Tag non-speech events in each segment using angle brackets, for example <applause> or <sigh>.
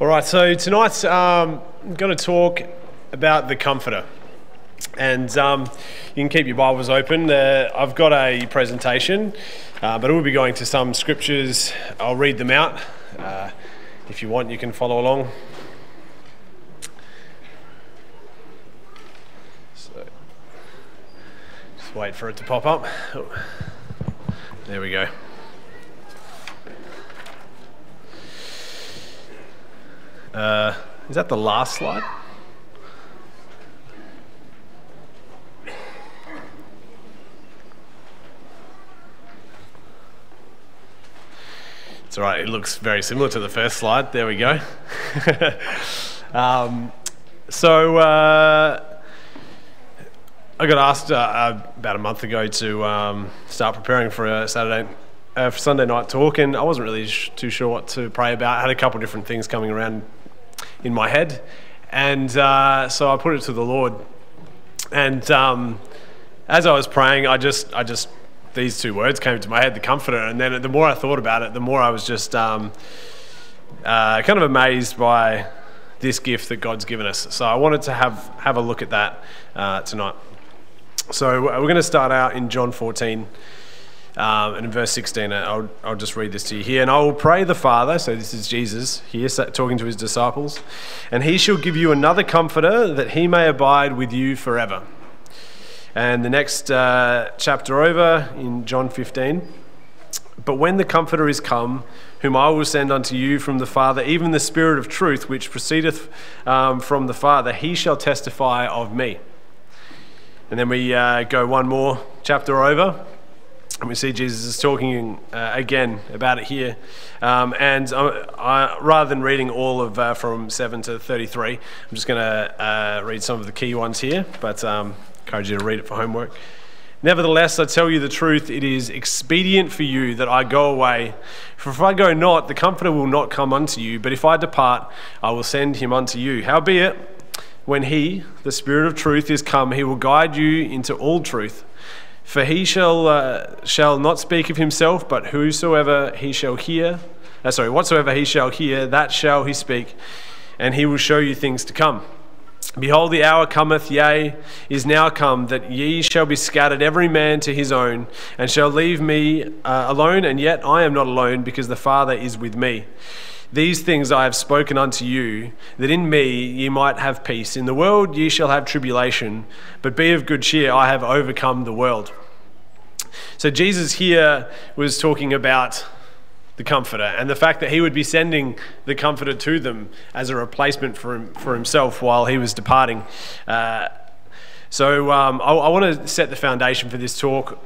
All right, so tonight um, I'm going to talk about the Comforter. And um, you can keep your Bibles open. Uh, I've got a presentation, uh, but we'll be going to some scriptures. I'll read them out. Uh, if you want, you can follow along. So, just wait for it to pop up. Oh, there we go. Uh, is that the last slide? It's all right, it looks very similar to the first slide. There we go. <laughs> um, so, uh, I got asked uh, uh, about a month ago to um, start preparing for a Saturday, uh, for Sunday night talk, and I wasn't really too sure what to pray about. I had a couple different things coming around in my head. And uh, so I put it to the Lord. And um, as I was praying, I just, I just, these two words came to my head, the comforter. And then the more I thought about it, the more I was just um, uh, kind of amazed by this gift that God's given us. So I wanted to have, have a look at that uh, tonight. So we're going to start out in John 14. Um, and in verse 16, I'll, I'll just read this to you here. And I will pray the Father, so this is Jesus here talking to his disciples, and he shall give you another comforter that he may abide with you forever. And the next uh, chapter over in John 15. But when the Comforter is come, whom I will send unto you from the Father, even the Spirit of truth, which proceedeth um, from the Father, he shall testify of me. And then we uh, go one more chapter over and we see Jesus is talking uh, again about it here. Um, and I, I, rather than reading all of uh, from 7 to 33, I'm just going to uh, read some of the key ones here, but um, encourage you to read it for homework. Nevertheless, I tell you the truth, it is expedient for you that I go away. For if I go not, the Comforter will not come unto you, but if I depart, I will send him unto you. Howbeit, when he, the Spirit of truth, is come, he will guide you into all truth. For he shall, uh, shall not speak of himself, but whosoever he shall hear, uh, sorry, whatsoever he shall hear, that shall he speak, and he will show you things to come. Behold, the hour cometh, yea, is now come, that ye shall be scattered every man to his own, and shall leave me uh, alone, and yet I am not alone, because the Father is with me. These things I have spoken unto you, that in me ye might have peace. In the world ye shall have tribulation, but be of good cheer, I have overcome the world. So Jesus here was talking about the Comforter and the fact that he would be sending the Comforter to them as a replacement for, him, for himself while he was departing. Uh, so um, I, I want to set the foundation for this talk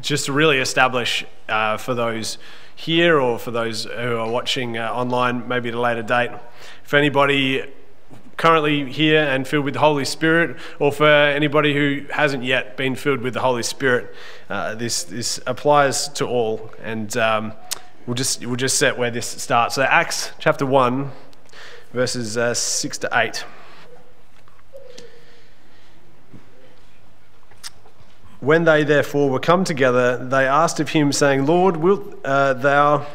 just to really establish uh, for those here or for those who are watching uh, online, maybe at a later date. For anybody currently here and filled with the Holy Spirit, or for anybody who hasn't yet been filled with the Holy Spirit, uh, this, this applies to all. And um, we'll, just, we'll just set where this starts. So, Acts chapter 1, verses uh, 6 to 8. When they therefore were come together, they asked of him, saying, Lord, wilt uh, thou,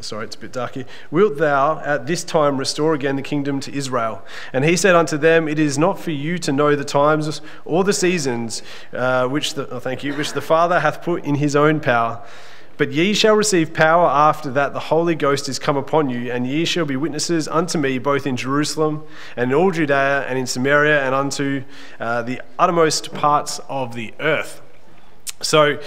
sorry, it's a bit dark here, wilt thou at this time restore again the kingdom to Israel? And he said unto them, It is not for you to know the times or the seasons uh, which the, oh, thank you, which the Father hath put in his own power but ye shall receive power after that the Holy Ghost is come upon you, and ye shall be witnesses unto me both in Jerusalem and in all Judea and in Samaria and unto uh, the uttermost parts of the earth. So,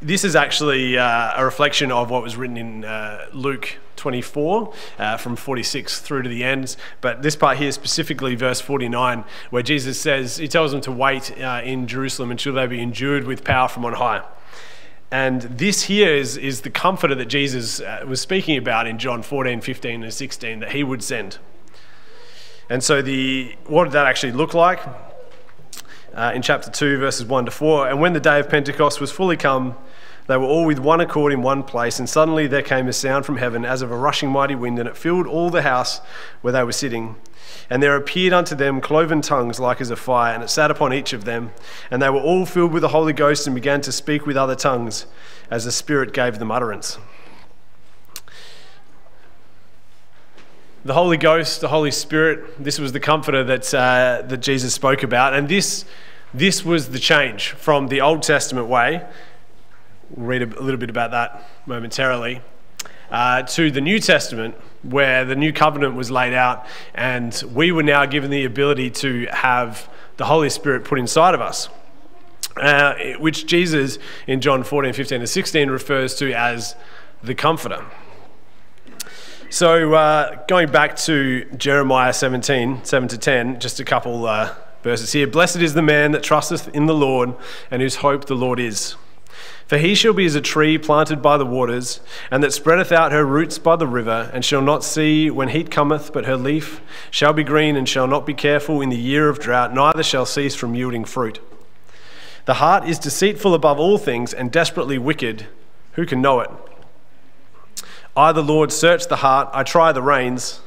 this is actually uh, a reflection of what was written in uh, Luke 24 uh, from 46 through to the end. But this part here, specifically verse 49, where Jesus says, He tells them to wait uh, in Jerusalem until they be endued with power from on high. And this here is, is the comforter that Jesus uh, was speaking about in John 14, 15, and 16 that he would send. And so, the, what did that actually look like? Uh, in chapter 2, verses 1 to 4. And when the day of Pentecost was fully come, they were all with one accord in one place, and suddenly there came a sound from heaven as of a rushing mighty wind, and it filled all the house where they were sitting. And there appeared unto them cloven tongues like as a fire, and it sat upon each of them. And they were all filled with the Holy Ghost and began to speak with other tongues as the Spirit gave them utterance. The Holy Ghost, the Holy Spirit, this was the comforter that, uh, that Jesus spoke about. And this, this was the change from the Old Testament way. We'll read a little bit about that momentarily. Uh, to the New Testament, where the new covenant was laid out, and we were now given the ability to have the Holy Spirit put inside of us, uh, which Jesus in John 14, 15, and 16 refers to as the Comforter. So, uh, going back to Jeremiah 17, 7 to 10, just a couple uh, verses here. Blessed is the man that trusteth in the Lord, and whose hope the Lord is. For he shall be as a tree planted by the waters, and that spreadeth out her roots by the river, and shall not see when heat cometh, but her leaf shall be green, and shall not be careful in the year of drought, neither shall cease from yielding fruit. The heart is deceitful above all things, and desperately wicked. Who can know it? I, the Lord, search the heart, I try the reins,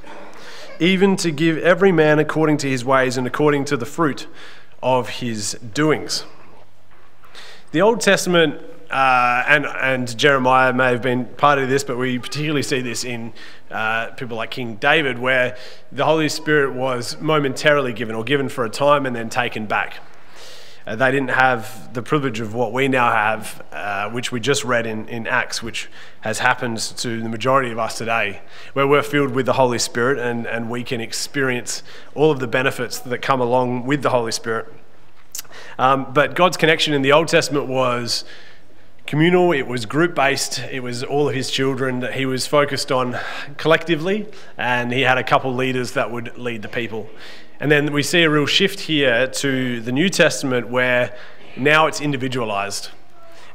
even to give every man according to his ways and according to the fruit of his doings. The Old Testament uh, and, and Jeremiah may have been part of this, but we particularly see this in uh, people like King David, where the Holy Spirit was momentarily given or given for a time and then taken back. Uh, they didn't have the privilege of what we now have, uh, which we just read in, in Acts, which has happened to the majority of us today, where we're filled with the Holy Spirit and, and we can experience all of the benefits that come along with the Holy Spirit. Um, but God's connection in the Old Testament was communal, it was group based, it was all of his children that he was focused on collectively, and he had a couple leaders that would lead the people. And then we see a real shift here to the New Testament where now it's individualized.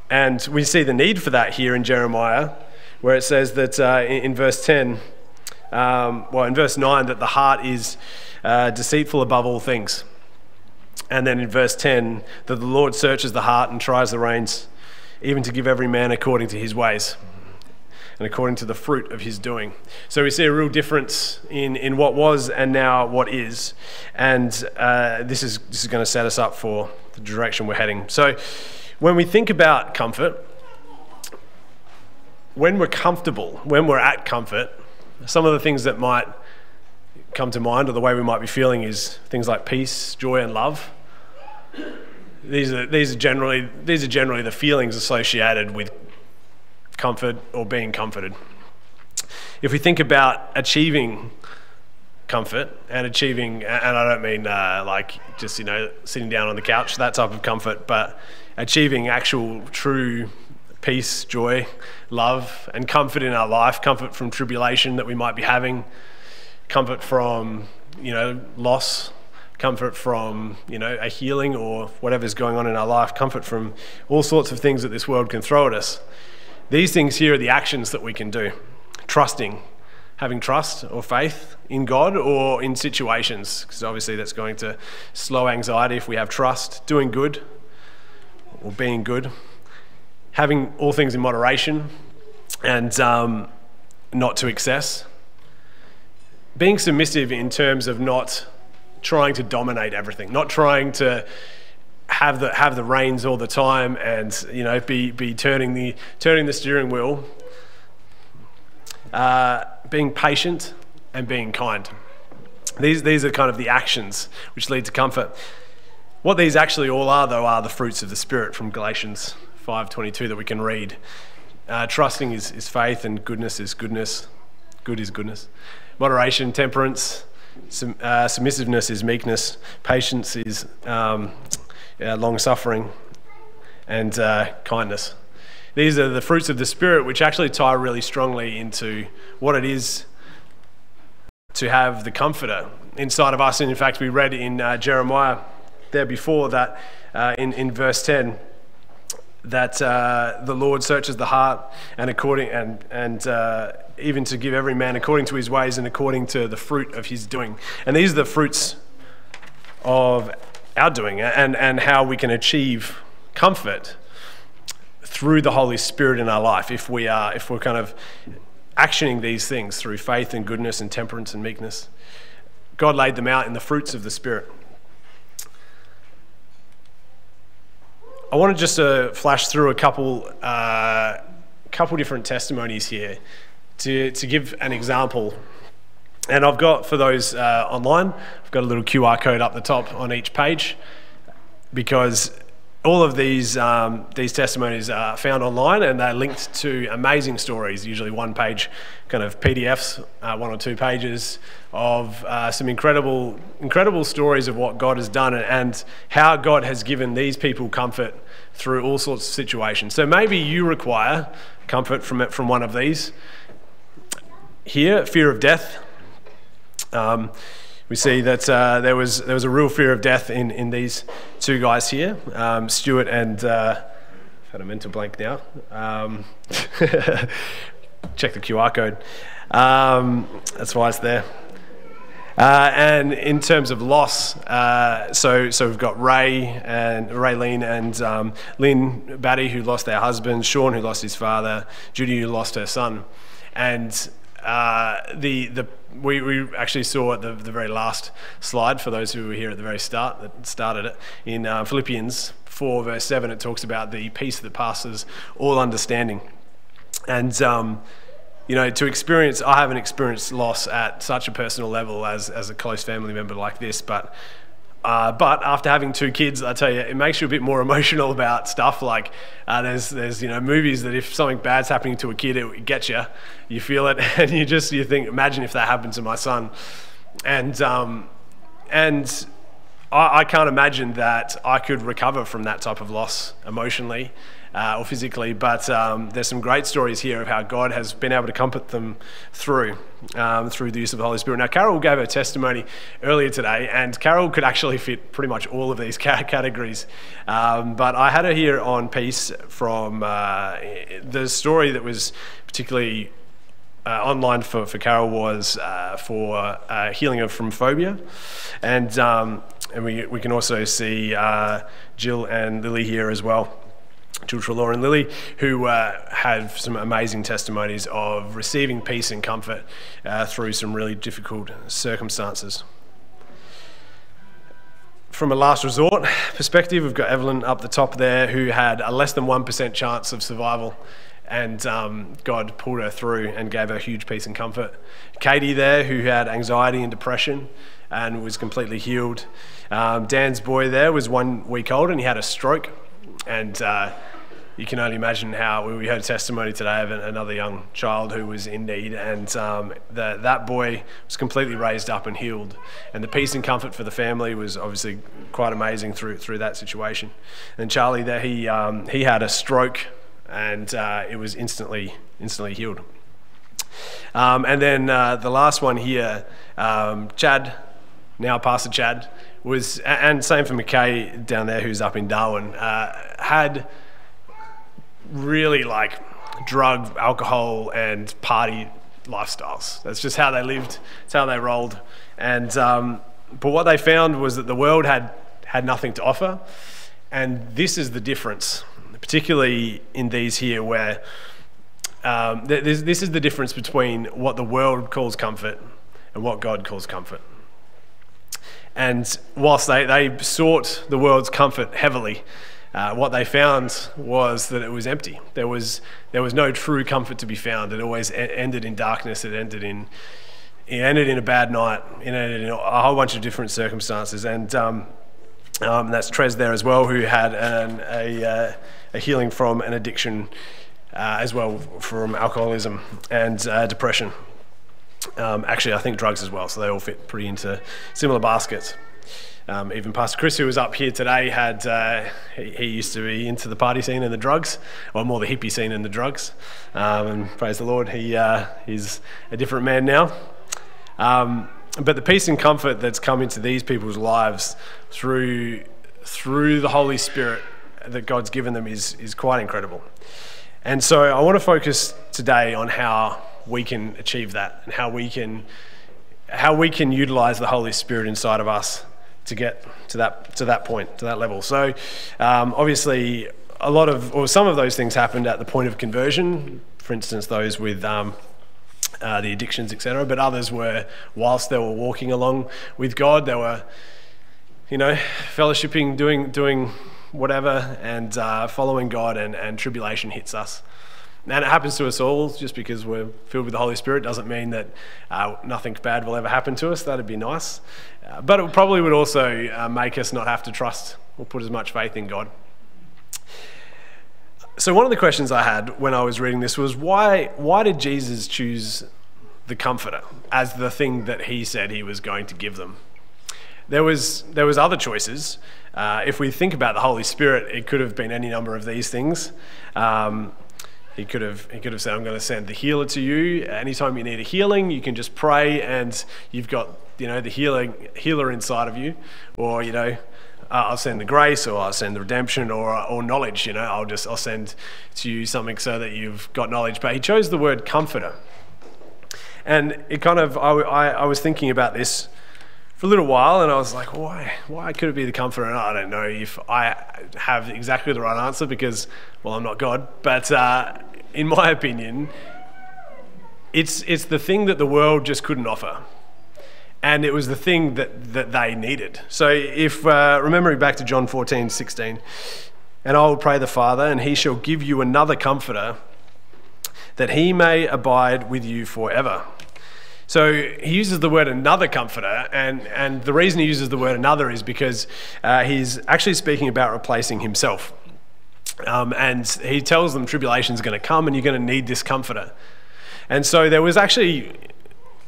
And we see the need for that here in Jeremiah, where it says that uh, in, in, verse 10, um, well, in verse 9, that the heart is uh, deceitful above all things. And then in verse 10, that the Lord searches the heart and tries the reins, even to give every man according to his ways and according to the fruit of his doing. So we see a real difference in, in what was and now what is. And uh, this, is, this is going to set us up for the direction we're heading. So when we think about comfort, when we're comfortable, when we're at comfort, some of the things that might come to mind or the way we might be feeling is things like peace, joy, and love. These are, these are, generally, these are generally the feelings associated with comfort or being comforted. If we think about achieving comfort and achieving, and I don't mean uh, like just, you know, sitting down on the couch, that type of comfort, but achieving actual true peace, joy, love, and comfort in our life, comfort from tribulation that we might be having, comfort from, you know, loss, comfort from, you know, a healing or whatever's going on in our life, comfort from all sorts of things that this world can throw at us. These things here are the actions that we can do. Trusting, having trust or faith in God or in situations, because obviously that's going to slow anxiety if we have trust, doing good or being good, having all things in moderation and um, not to excess, being submissive in terms of not trying to dominate everything, not trying to have the have the reins all the time and you know be be turning the turning the steering wheel uh, being patient and being kind. These these are kind of the actions which lead to comfort. What these actually all are though are the fruits of the spirit from galatians 5.22 that we can read. Uh, trusting is, is faith and goodness is goodness. Good is goodness. Moderation temperance uh, submissiveness is meekness. Patience is um, uh, long suffering, and uh, kindness. These are the fruits of the Spirit, which actually tie really strongly into what it is to have the Comforter inside of us. And in fact, we read in uh, Jeremiah there before that uh, in, in verse 10 that uh, the Lord searches the heart and according and and uh, even to give every man according to his ways and according to the fruit of his doing. And these are the fruits of our doing and, and how we can achieve comfort through the Holy Spirit in our life if we are if we're kind of actioning these things through faith and goodness and temperance and meekness. God laid them out in the fruits of the Spirit. I want to just uh, flash through a couple, uh, couple different testimonies here to, to give an example And I've got, for those uh, online, I've got a little QR code up the top on each page because all of these um, these testimonies are found online and they're linked to amazing stories, usually one page kind of PDFs, uh, one or two pages of uh, some incredible incredible stories of what God has done and how God has given these people comfort through all sorts of situations. So maybe you require comfort from it from one of these. Here, fear of death. Um, we see that uh, there was there was a real fear of death in, in these two guys here, um, Stuart and uh, I've had a mental blank now. Um, <laughs> check the QR code. Um, that's why it's there. Uh, and in terms of loss, uh, so so we've got Ray and Raylene and um, Lynn Batty who lost their husband, Sean who lost his father, Judy who lost her son, and uh, the the we, we actually saw at the, the very last slide for those who were here at the very start that started it in uh, Philippians 4 verse 7 it talks about the peace that passes all understanding. And um, you know to experience I haven't experienced loss at such a personal level as as a close family member like this but uh, but after having two kids, I tell you, it makes you a bit more <laughs> emotional about stuff. Like uh, there's there's you know movies that if something bad's happening to a kid, it gets you, you feel it, <laughs> and you just you think, imagine if that happened to my son, and um, and I, I can't imagine that I could recover from that type of loss emotionally uh, or physically, but um, there's some great stories here of how God has been able to comfort them through um, through the use of the Holy Spirit. Now, Carol gave her testimony earlier today, and Carol could actually fit pretty much all of these <laughs> categories. Um, but I had her here on peace from uh, the story that was particularly uh, online for, for Carol was uh, for uh, healing her from phobia. And, um, and we, we can also see uh, Jill and Lily here as well. Jill Trelaw and Lily, who uh, have some amazing testimonies of receiving peace and comfort uh, through some really difficult circumstances. From a last resort perspective, we've got Evelyn up the top there, who had a less than 1% chance of survival, and um, God pulled her through and gave her huge peace and comfort. Katie there, who had anxiety and depression and was completely healed. Um, Dan's boy there was one week old and he had a stroke and uh, you can only imagine how we heard testimony today of another young child who was in need, and um, the, that boy was completely raised up and healed. And the peace and comfort for the family was obviously quite amazing through through that situation. And Charlie, there he um, he had a stroke, and uh, it was instantly instantly healed. Um, and then uh, the last one here, um, Chad, now Pastor Chad, was, and same for McKay down there, who's up in Darwin, uh, had really like drug, alcohol, and party lifestyles. That's just how they lived. It's how they rolled. And um, but what they found was that the world had had nothing to offer, and this is the difference, particularly in these here where. Um, this, this is the difference between what the world calls comfort and what God calls comfort. And whilst they, they sought the world's comfort heavily, uh, what they found was that it was empty. There was, there was no true comfort to be found. It always ended in darkness, it ended in, it ended in a bad night, it ended in a whole bunch of different circumstances. And um, um, that's Trez there as well, who had an, a, uh, a healing from an addiction uh, as well, from alcoholism and uh, depression. Um, actually, I think drugs as well, so they all fit pretty into similar baskets. Um, even Pastor Chris, who was up here today, had uh, he, he, used to be into the party scene and the drugs, or more the hippie scene and the drugs. Um, and praise the Lord, he uh, he's a different man now. Um, but the peace and comfort that's come into these people's lives through through the Holy Spirit that God's given them is is quite incredible. And so I want to focus today on how we can achieve that and how we can how we can utilize the Holy Spirit inside of us to get to that to that point, to that level. So, um, obviously, a lot of or some of those things happened at the point of conversion. For instance, those with um, uh, the addictions, etc. But others were whilst they were walking along with God, they were, you know, fellowshipping, doing doing whatever, and uh, following God, and, and tribulation hits us. And it happens to us all. Just because we're filled with the Holy Spirit doesn't mean that uh, nothing bad will ever happen to us. That'd be nice. Uh, but it probably would also uh, make us not have to trust or put as much faith in God. So, one of the questions I had when I was reading this was why, why did Jesus choose the Comforter as the thing that he said he was going to give them? There was, there was other choices. Uh, if we think about the Holy Spirit, it could have been any number of these things. Um, he could have he could have said, "I'm going to send the healer to you. Anytime you need a healing, you can just pray, and you've got you know the healing healer inside of you." Or you know, uh, I'll send the grace, or I'll send the redemption, or or knowledge. You know, I'll just I'll send to you something so that you've got knowledge. But he chose the word comforter, and it kind of I, I, I was thinking about this for a little while, and I was like, why? Why could it be the comforter? And I don't know if I have exactly the right answer because, well, I'm not God. But uh, in my opinion, it's it's the thing that the world just couldn't offer, and it was the thing that that they needed. So if uh, remembering back to John 14, 16, and I will pray the Father, and He shall give you another comforter, that He may abide with you forever so he uses the word another comforter, and, and the reason he uses the word another is because uh, he's actually speaking about replacing himself. Um, and he tells them tribulation is going to come and you're going to need this comforter. And so there was actually,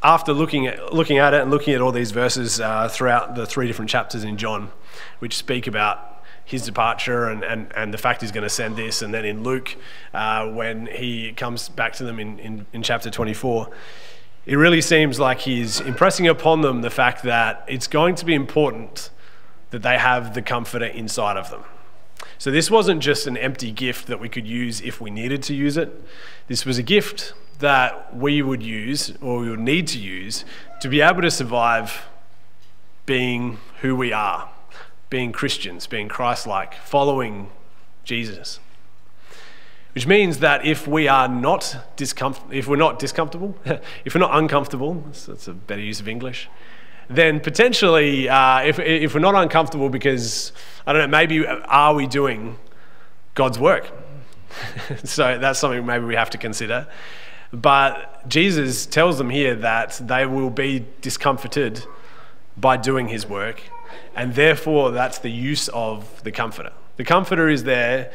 after looking at, looking at it and looking at all these verses uh, throughout the three different chapters in John, which speak about his departure and, and, and the fact he's going to send this, and then in Luke, uh, when he comes back to them in, in, in chapter 24, it really seems like he's impressing upon them the fact that it's going to be important that they have the comforter inside of them. So this wasn't just an empty gift that we could use if we needed to use it. This was a gift that we would use or we would need to use to be able to survive being who we are, being Christians, being Christ like, following Jesus. Which means that if we are not discomfort, if we're not discomfortable, <laughs> if we're not uncomfortable, that's a better use of English, then potentially, uh, if, if we're not uncomfortable because, I don't know, maybe are we doing God's work? <laughs> so that's something maybe we have to consider. But Jesus tells them here that they will be discomforted by doing his work, and therefore that's the use of the comforter. The comforter is there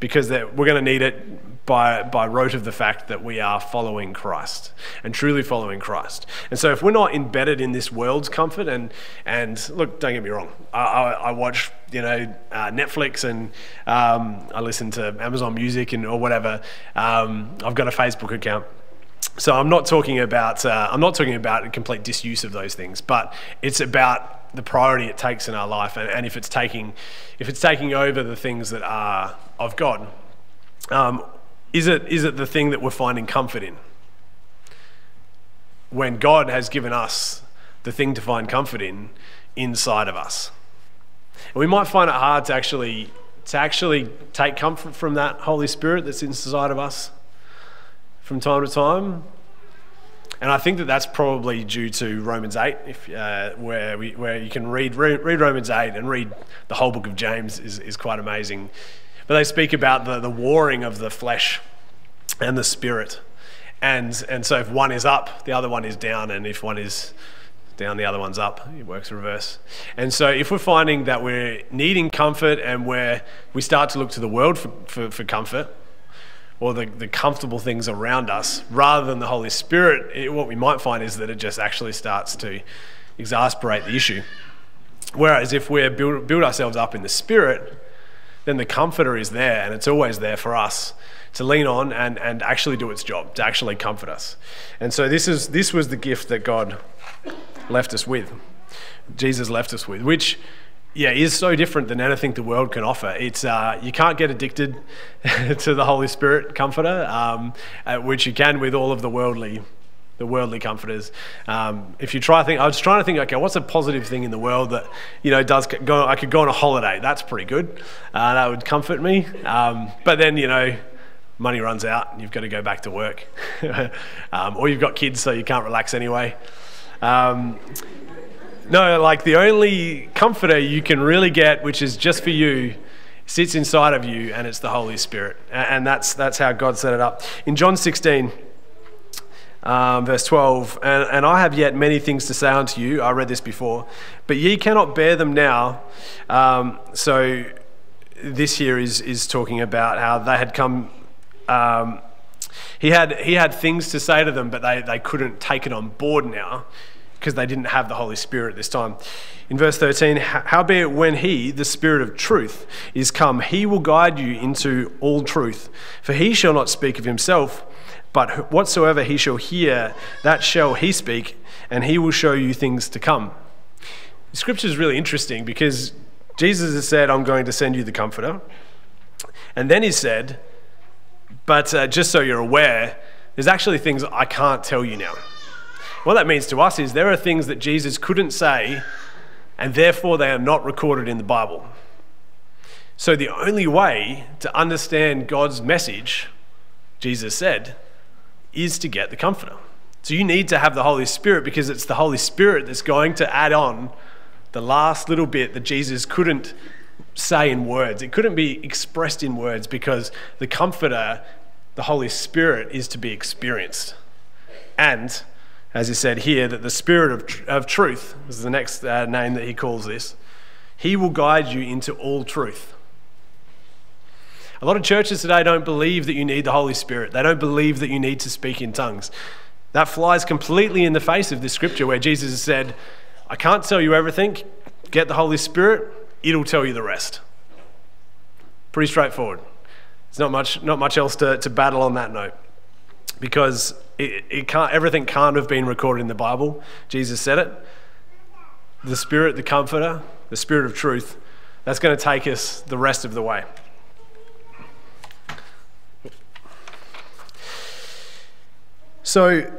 because we're going to need it by, by rote of the fact that we are following Christ and truly following Christ. And so, if we're not embedded in this world's comfort, and, and look, don't get me wrong, I, I, I watch you know uh, Netflix and um, I listen to Amazon Music and or whatever. Um, I've got a Facebook account. So I'm not talking about uh, I'm not talking about a complete disuse of those things, but it's about the priority it takes in our life, and, and if it's taking if it's taking over the things that are of God, um, is it is it the thing that we're finding comfort in? When God has given us the thing to find comfort in inside of us, and we might find it hard to actually to actually take comfort from that Holy Spirit that's inside of us from time to time. And I think that that's probably due to Romans 8, if, uh, where, we, where you can read, read, read, Romans 8 and read the whole book of James is, is quite amazing. But they speak about the, the warring of the flesh and the spirit. And, and so if one is up, the other one is down. And if one is down, the other one's up. It works reverse. And so if we're finding that we're needing comfort and where we start to look to the world for, for, for comfort, or the, the comfortable things around us rather than the Holy Spirit, it, what we might find is that it just actually starts to exasperate the issue. Whereas if we build, build ourselves up in the Spirit, then the Comforter is there and it's always there for us to lean on and, and actually do its job, to actually comfort us. And so this, is, this was the gift that God left us with. Jesus left us with, which yeah, is so different than anything the world can offer. It's uh, you can't get addicted <laughs> to the Holy Spirit Comforter, um, uh, which you can with all of the worldly, the worldly comforters. Um, if you try to think, I was trying to think, okay, what's a positive thing in the world that you know does go? I could go on a holiday. That's pretty good. Uh, that would comfort me. Um, but then you know, money runs out, and you've got to go back to work, <laughs> um, or you've got kids, so you can't relax anyway. Um, no, like the only comforter you can really get, which is just for you, sits inside of you, and it's the Holy Spirit. And that's, that's how God set it up. In John 16, um, verse 12, and, and I have yet many things to say unto you. I read this before, but ye cannot bear them now. Um, so this here is, is talking about how they had come. Um, he had, he had things to say to them, but they, they couldn't take it on board now because they didn't have the Holy Spirit this time. In verse 13, howbeit when he, the Spirit of truth, is come, he will guide you into all truth. For he shall not speak of himself, but whatsoever he shall hear, that shall he speak, and he will show you things to come. Scripture is really interesting because Jesus has said, I'm going to send you the Comforter. And then he said, But uh, just so you're aware, there's actually things I can't tell you now. What that means to us is there are things that Jesus couldn't say, and therefore they are not recorded in the Bible. So the only way to understand God's message, Jesus said, is to get the Comforter. So you need to have the Holy Spirit because it's the Holy Spirit that's going to add on the last little bit that Jesus couldn't say in words. It couldn't be expressed in words because the Comforter, the Holy Spirit, is to be experienced. And, as he said here, that the Spirit of, tr- of truth is the next uh, name that he calls this, he will guide you into all truth. A lot of churches today don't believe that you need the Holy Spirit. They don't believe that you need to speak in tongues. That flies completely in the face of this scripture where Jesus has said, I can't tell you everything. Get the Holy Spirit, it'll tell you the rest. Pretty straightforward. There's not much, not much else to, to battle on that note because it, it can't, everything can't have been recorded in the Bible. Jesus said it. The Spirit, the Comforter, the Spirit of truth, that's going to take us the rest of the way. So,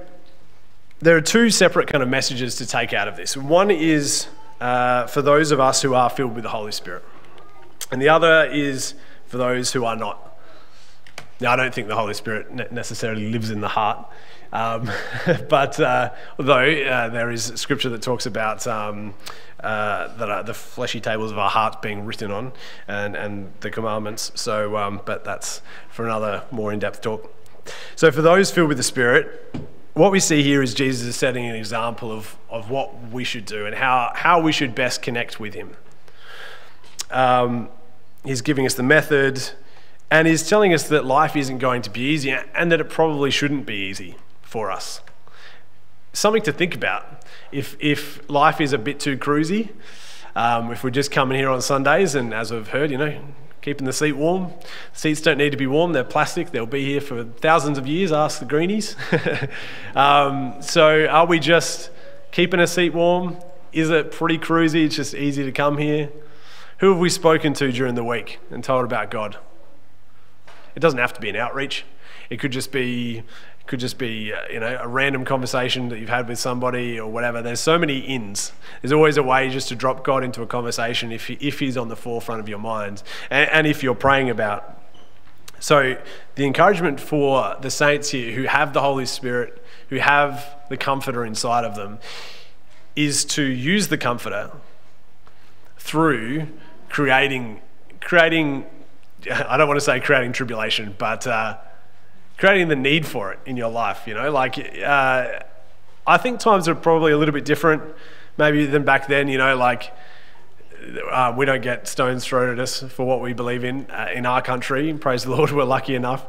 there are two separate kind of messages to take out of this. One is uh, for those of us who are filled with the Holy Spirit, and the other is for those who are not. Now, I don't think the Holy Spirit necessarily lives in the heart, um, <laughs> but uh, although uh, there is scripture that talks about um, uh, that the fleshy tables of our hearts being written on and, and the commandments, so um, but that's for another more in depth talk. So, for those filled with the Spirit, what we see here is Jesus is setting an example of, of what we should do and how, how we should best connect with Him. Um, he's giving us the method and he's telling us that life isn't going to be easy and that it probably shouldn't be easy for us. Something to think about. If, if life is a bit too cruisy, um, if we're just coming here on Sundays and as we've heard, you know, keeping the seat warm. Seats don't need to be warm, they're plastic, they'll be here for thousands of years, ask the greenies. <laughs> um, so, are we just keeping a seat warm? Is it pretty cruisy? It's just easy to come here? Who have we spoken to during the week and told about God? It doesn't have to be an outreach. It could just be could just be uh, you know a random conversation that you've had with somebody or whatever. There's so many ins. There's always a way just to drop god into a conversation if, he, if he's on the forefront of your mind and, and if you're praying about. So the encouragement for the saints here who have the holy spirit who have the comforter inside of them is to use the comforter through creating creating <laughs> i don't want to say creating tribulation but uh, creating the need for it in your life. You know, like uh, I think times are probably a little bit different, maybe than back then. You know, like. Uh, we don't get stones thrown at us for what we believe in uh, in our country. Praise the <laughs> Lord, we're lucky enough.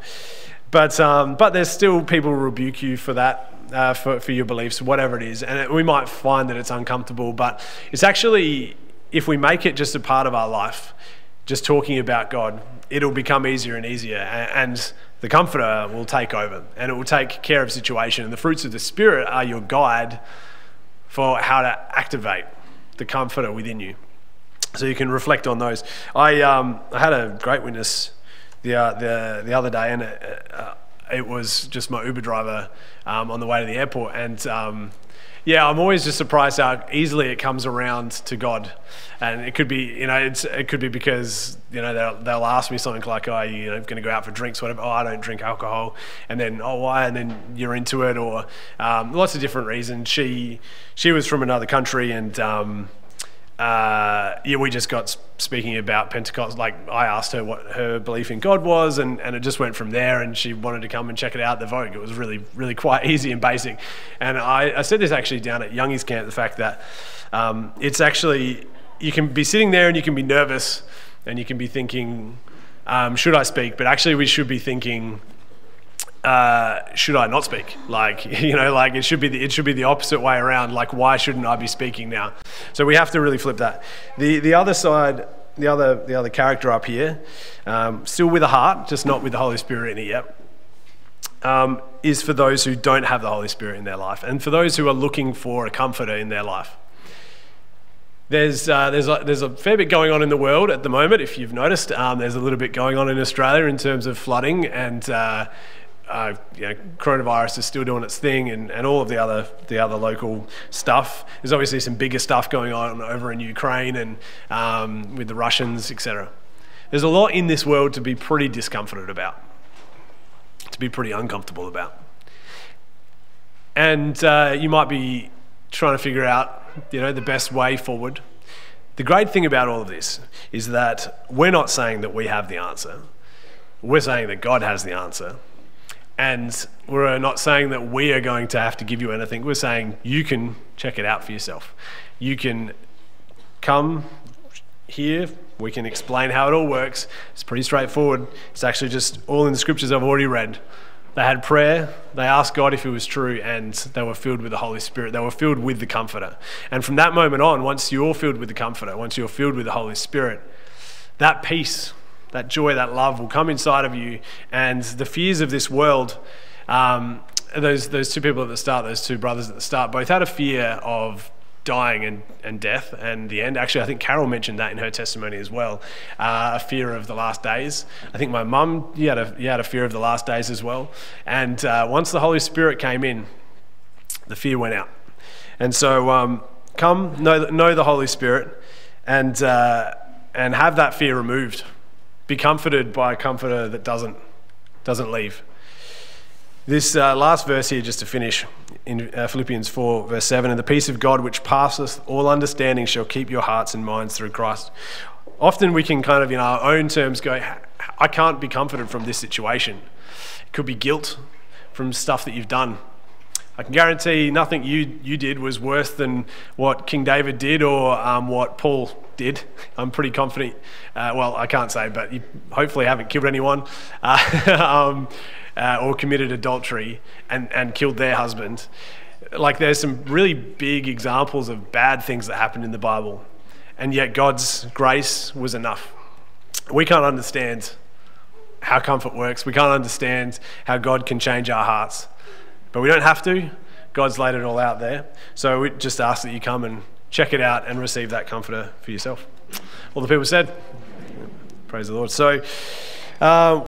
But um, but there's still people rebuke you for that, uh, for for your beliefs, whatever it is, and it, we might find that it's uncomfortable. But it's actually if we make it just a part of our life, just talking about God, it'll become easier and easier, and, and the Comforter will take over and it will take care of situation. And the fruits of the Spirit are your guide for how to activate the Comforter within you. So you can reflect on those. I, um, I had a great witness the, uh, the, the other day, and it, uh, it was just my Uber driver um, on the way to the airport. And um, yeah, I'm always just surprised how easily it comes around to God. And it could be, you know, it could be because, you know, they'll, they'll ask me something like, oh, you know, going to go out for drinks, whatever. Oh, I don't drink alcohol. And then, oh, why? And then you're into it or um, lots of different reasons. She, she was from another country and, um, uh, yeah, we just got speaking about Pentecost. Like I asked her what her belief in God was, and, and it just went from there. And she wanted to come and check it out. The Vogue. It was really, really quite <laughs> easy and basic. And I, I said this actually down at Youngies camp. The fact that um, it's actually you can be sitting there and you can be nervous, and you can be thinking, um, should I speak? But actually, we should be thinking, uh, should I not speak? Like, <laughs> you know, like it should be the, it should be the opposite way around. Like, why shouldn't I be speaking now? So we have to really flip that. The the other side, the other the other character up here, um, still with a heart, just not with the Holy Spirit in it yet. Um, is for those who don't have the Holy Spirit in their life, and for those who are looking for a comforter in their life. There's, uh, there's, a, there's a fair bit going on in the world at the moment, if you've noticed. Um, there's a little bit going on in Australia in terms of flooding, and uh, uh, you know, coronavirus is still doing its thing, and, and all of the other the other local stuff. There's obviously some bigger stuff going on over in Ukraine and um, with the Russians, etc. There's a lot in this world to be pretty discomforted about, to be pretty uncomfortable about, and uh, you might be trying to figure out, you know, the best way forward. The great thing about all of this is that we're not saying that we have the answer. We're saying that God has the answer and we're not saying that we are going to have to give you anything. We're saying you can check it out for yourself. You can come here, we can explain how it all works. It's pretty straightforward. It's actually just all in the scriptures I've already read. They had prayer, they asked God if it was true, and they were filled with the Holy Spirit. They were filled with the Comforter. And from that moment on, once you're filled with the Comforter, once you're filled with the Holy Spirit, that peace that joy, that love will come inside of you, and the fears of this world. Um, those those two people at the start, those two brothers at the start, both had a fear of dying and, and death and the end. Actually, I think Carol mentioned that in her testimony as well. Uh, a fear of the last days. I think my mum, you had a, had a fear of the last days as well. And uh, once the Holy Spirit came in, the fear went out. And so um, come, know, know the Holy Spirit and, uh, and have that fear removed be comforted by a comforter that doesn't, doesn't leave. This uh, last verse here, just to finish, in uh, Philippians 4, verse 7 And the peace of God, which passeth all understanding, shall keep your hearts and minds through Christ. Often we can kind of, in our own terms, go, I can't be comforted from this situation. It could be guilt from stuff that you've done. I can guarantee nothing you, you did was worse than what King David did or um, what Paul did. <laughs> I'm pretty confident. Uh, well, I can't say, but you hopefully haven't killed anyone <laughs> uh, um, uh, or committed adultery and, and killed their husband. Like, there's some really big examples of bad things that happened in the Bible, and yet God's grace was enough. We can't understand how comfort works, we can't understand how God can change our hearts. But we don't have to. God's laid it all out there. So we just ask that you come and check it out and receive that comforter for yourself. All the people said, Praise the Lord. So, uh,